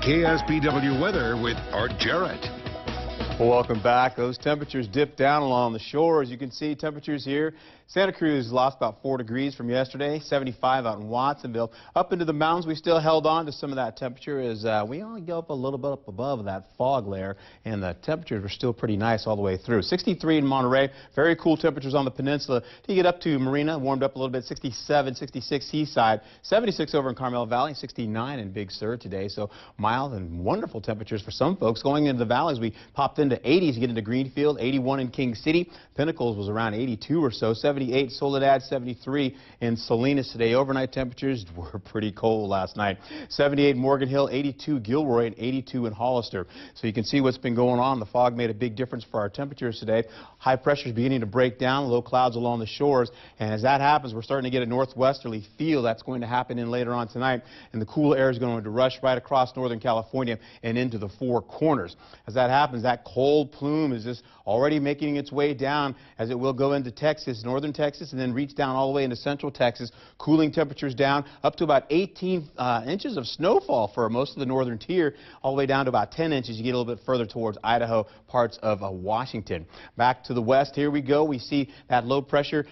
KSBW weather with Art Jarrett. Well, welcome back. Those temperatures dipped down along the shore. As you can see, temperatures here. Santa Cruz lost about 4 degrees from yesterday, 75 out in Watsonville. Up into the mountains, we still held on to some of that temperature as uh, we only go up a little bit up above that fog layer, and the temperatures were still pretty nice all the way through. 63 in Monterey, very cool temperatures on the peninsula. You get up to Marina, warmed up a little bit, 67, 66 seaside, 76 over in Carmel Valley, 69 in Big Sur today. So mild and wonderful temperatures for some folks. Going into the valleys, we popped into 80s, you get into Greenfield, 81 in King City. Pinnacles was around 82 or so, 78 Soledad, 73 in Salinas today. Overnight temperatures were pretty cold last night. 78 Morgan Hill, 82 Gilroy, and 82 in Hollister. So you can see what's been going on. The fog made a big difference for our temperatures today. High pressure is beginning to break down, low clouds along the shores. And as that happens, we're starting to get a northwesterly feel. That's going to happen in later on tonight. And the cool air is going to rush right across Northern California and into the four corners. As that happens, that cold cold plume is just already making its way down as it will go into Texas, northern Texas, and then reach down all the way into central Texas, cooling temperatures down up to about 18 uh, inches of snowfall for most of the northern tier, all the way down to about 10 inches. You get a little bit further towards Idaho, parts of uh, Washington. Back to the west, here we go. We see that low pressure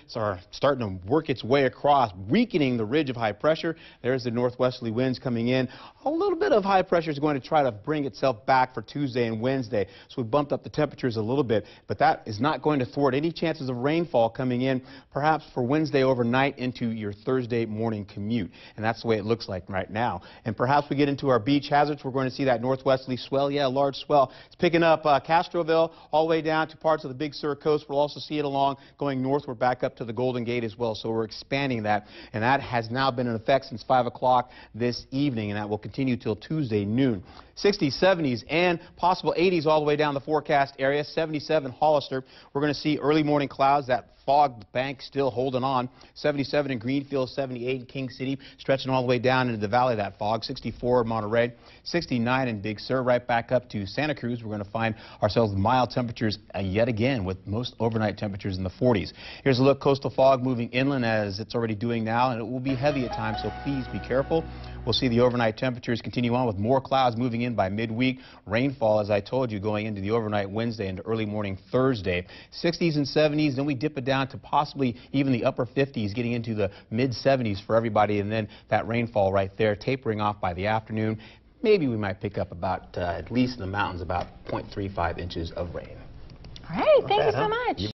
starting to work its way across, weakening the ridge of high pressure. There's the northwesterly winds coming in. A little bit of high pressure is going to try to bring itself back for Tuesday and Wednesday. So bumped up the temperatures a little bit, but that is not going to thwart any chances of rainfall coming in, perhaps for Wednesday overnight into your Thursday morning commute. And that's the way it looks like right now. And perhaps we get into our beach hazards. We're going to see that northwesterly swell. Yeah, a large swell. It's picking up uh, Castroville all the way down to parts of the Big Sur coast. We'll also see it along going northward back up to the Golden Gate as well. So we're expanding that. And that has now been in effect since 5 o'clock this evening, and that will continue till Tuesday noon. 60s, 70s, and possible 80s all the way down the forecast area. 77 Hollister. We're going to see early morning clouds. That fog bank still holding on. 77 in Greenfield, 78 in King City, stretching all the way down into the valley of that fog. 64 in Monterey, 69 in Big Sur, right back up to Santa Cruz. We're going to find ourselves mild temperatures uh, yet again with most overnight temperatures in the 40s. Here's a look, coastal fog moving inland as it's already doing now, and it will be heavy at times, so please be careful. We'll see the overnight temperatures continue on with more clouds moving in by midweek. Rainfall, as I told you, going into the overnight Wednesday into early morning Thursday. 60s and 70s, then we dip it down to possibly even the upper 50s, getting into the mid 70s for everybody, and then that rainfall right there tapering off by the afternoon. Maybe we might pick up about, uh, at least in the mountains, about 0.35 inches of rain. All right, thank you so much.